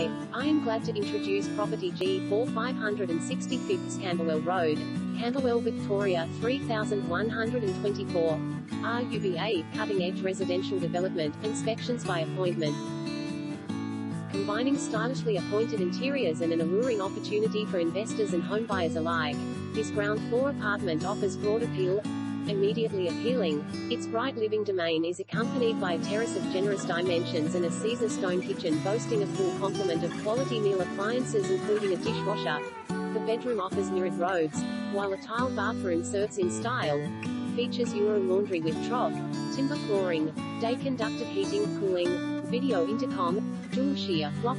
Hi, I am glad to introduce property G4 565 Camberwell Road, Camberwell, Victoria 3124. RUBA, cutting edge residential development, inspections by appointment. Combining stylishly appointed interiors and an alluring opportunity for investors and homebuyers alike, this ground floor apartment offers broad appeal, immediately appealing. Its bright living domain is accompanied by a terrace of generous dimensions and a Caesar stone kitchen boasting a full complement of quality Miele appliances including a dishwasher. The bedroom offers mirrored robes, while a tiled bathroom serves in style. Features Euro laundry with trough, timber flooring, day conducted heating, cooling, video intercom, dual shear, block